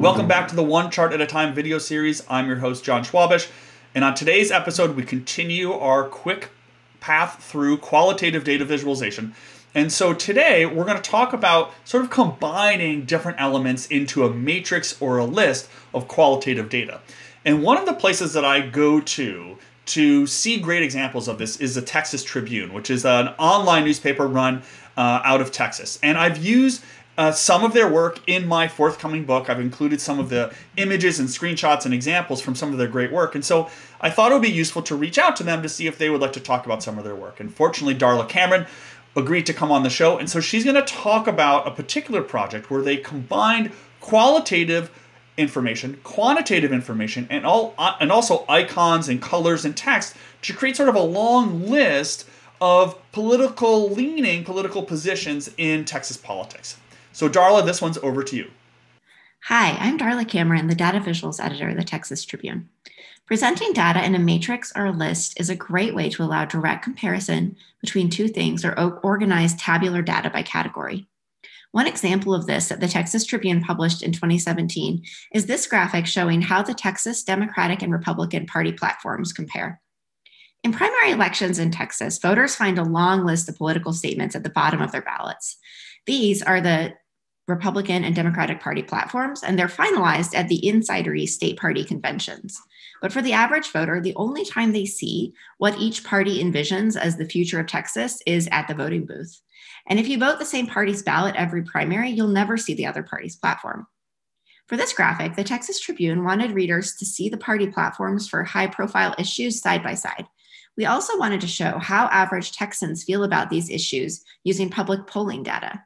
Welcome back to the One Chart at a Time video series. I'm your host, Jon Schwabish. And on today's episode, we continue our quick path through qualitative data visualization. And so today we're going to talk about sort of combining different elements into a matrix or a list of qualitative data. And one of the places that I go to to see great examples of this is the Texas Tribune, which is an online newspaper run uh, out of Texas. And I've used uh, some of their work in my forthcoming book. I've included some of the images and screenshots and examples from some of their great work. And so I thought it would be useful to reach out to them to see if they would like to talk about some of their work. And fortunately, Darla Cameron agreed to come on the show. And so she's going to talk about a particular project where they combined qualitative information, quantitative information, and all uh, and also icons and colors and text to create sort of a long list of political leaning, political positions in Texas politics. So Darla, this one's over to you. Hi, I'm Darla Cameron, the data visuals editor of the Texas Tribune. Presenting data in a matrix or a list is a great way to allow direct comparison between two things or organize tabular data by category. One example of this that the Texas Tribune published in 2017 is this graphic showing how the Texas Democratic and Republican Party platforms compare. In primary elections in Texas, voters find a long list of political statements at the bottom of their ballots. These are the Republican and Democratic Party platforms, and they're finalized at the insidery state party conventions. But for the average voter, the only time they see what each party envisions as the future of Texas is at the voting booth. And if you vote the same party's ballot every primary, you'll never see the other party's platform. For this graphic, the Texas Tribune wanted readers to see the party platforms for high profile issues side by side. We also wanted to show how average Texans feel about these issues using public polling data.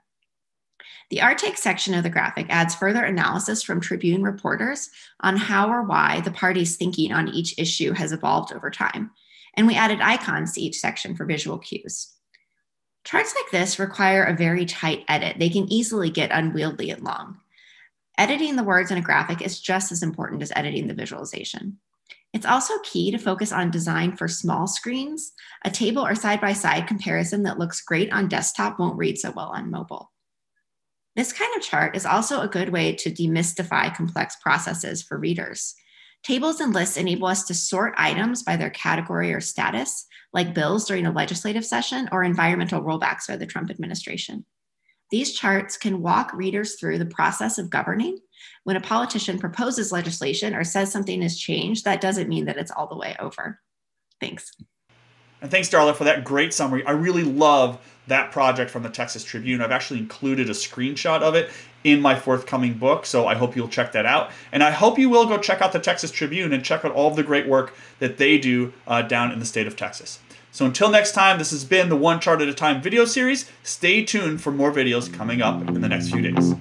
The Our section of the graphic adds further analysis from Tribune reporters on how or why the party's thinking on each issue has evolved over time. And we added icons to each section for visual cues. Charts like this require a very tight edit. They can easily get unwieldy and long. Editing the words in a graphic is just as important as editing the visualization. It's also key to focus on design for small screens. A table or side by side comparison that looks great on desktop won't read so well on mobile. This kind of chart is also a good way to demystify complex processes for readers. Tables and lists enable us to sort items by their category or status, like bills during a legislative session or environmental rollbacks by the Trump administration. These charts can walk readers through the process of governing. When a politician proposes legislation or says something has changed, that doesn't mean that it's all the way over. Thanks. And thanks, Darla, for that great summary. I really love that project from the Texas Tribune. I've actually included a screenshot of it in my forthcoming book, so I hope you'll check that out. And I hope you will go check out the Texas Tribune and check out all of the great work that they do uh, down in the state of Texas. So until next time, this has been the One Chart at a Time video series. Stay tuned for more videos coming up in the next few days.